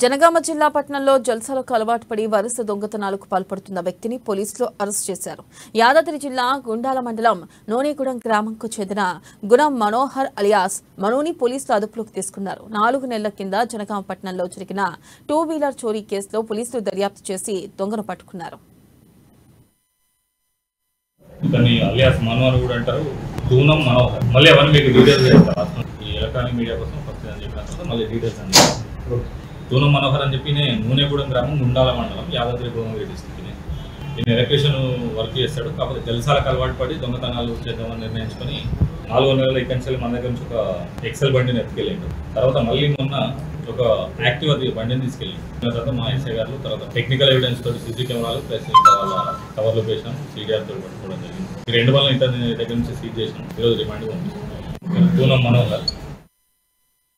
జనగామ జిల్లా పట్టణంలో జల్సాలకు అలవాటు పడి వరుస దొంగతనాలకు పాల్పడుతున్న వ్యక్తిని పోలీసులు అరెస్ట్ చేశారు. యాదాద్రి జిల్లా గుండాల మండలం నోనిగూడెం గ్రామంకు చెందిన గుణం మనోహర్ అలియాస్ మనోని పోలీసులు అదుపులోకి తీసుకున్నారు. నాలుగు నెలల కింద జనగామ పట్టణంలో జరిగిన టూ వీలర్ చోరీ కేసులో పోలీసులు దర్యాప్తు చేసి దొంగను పట్టుకున్నారు. అలియాస్ మనోహర్ కూడా అంటారు. మనోహర్. మళ్ళీ అవన్నీ మీకు డీటెయిల్స్ ఎలక్ట్రానిక్ మీడియా కోసం మళ్ళీ డీటెయిల్స్ అండి తూన మనోహర్ అని చెప్పి నూనెగూడెం గ్రామం గుండాల మండలం యాదాద్రి భువనగిరి డిస్టిక్ నేను ఎలక్ట్రీషియన్ వర్క్ చేస్తాడు. కాకపోతే జలసాలకు అలవాటు పడి దొంగతనాలు చేద్దామని నిర్ణయించుకొని నాలుగో నెలల ఇక్కడి నుంచి మన దగ్గర నుంచి ఒక ఎక్సెల్ బండిని ఎత్తుకెళ్ళిండు. తర్వాత మళ్ళీ మొన్న ఒక యాక్టివ్ అది బండిని తీసుకెళ్ళిండు. దాని తర్వాత మా ఎస్ఐ గారు తర్వాత టెక్నికల్ ఎవిడెన్స్ తోటి సీసీ కెమెరాలు ప్లస్ ఇంకా వాళ్ళ కవర్ లొకేషన్ సీడీఆర్ తోటి పట్టుకోవడం జరిగింది. ఈ రెండు వల్ల ఇంత దగ్గర నుంచి సీజ్ చేసినాం. ఈరోజు రిమాండ్ పంపిస్తున్నాం పూనం మనోహర్.